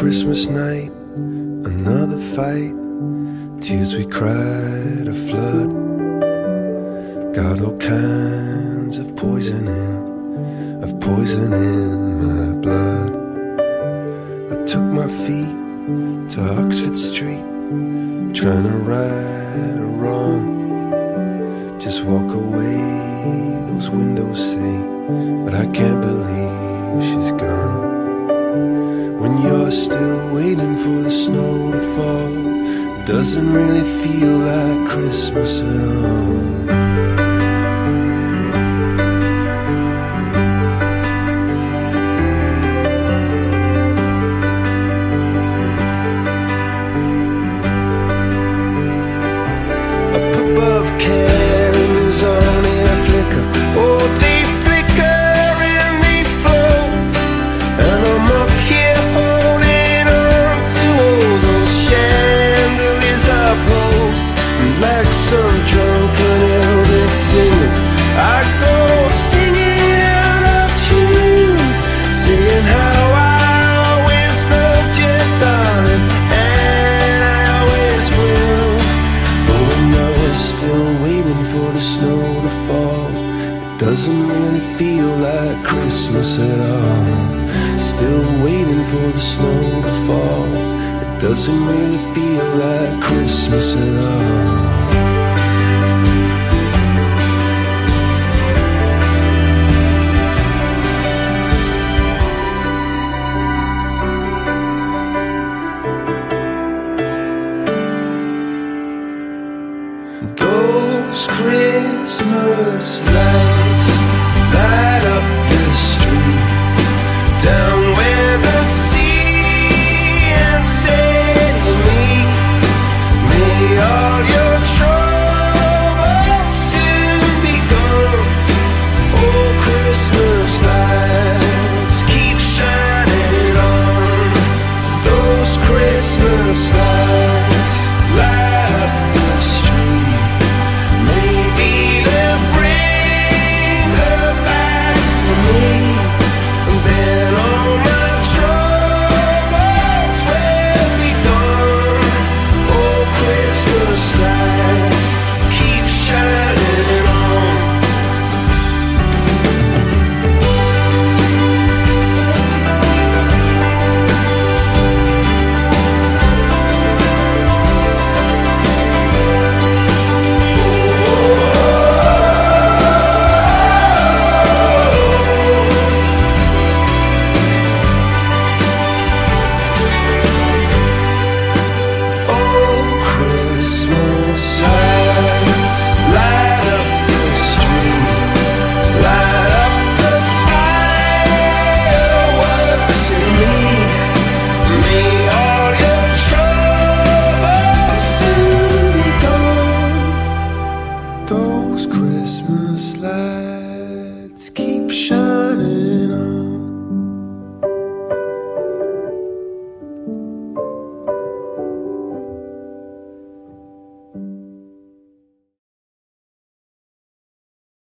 Christmas night, another fight. Tears we cried a flood. Got all kinds of poison in, of poison in my blood. I took my feet to Oxford Street, trying to right a wrong. Just walk away, those windows say, but I can't believe doesn't really feel like Christmas at all. Elvis singing, I go singing out of tune, saying how I always loved darling, and I always will. But still waiting for the snow to fall, it doesn't really feel like Christmas at all. Still waiting for the snow to fall, it doesn't really feel like Christmas at all. Christmas lights goodbye.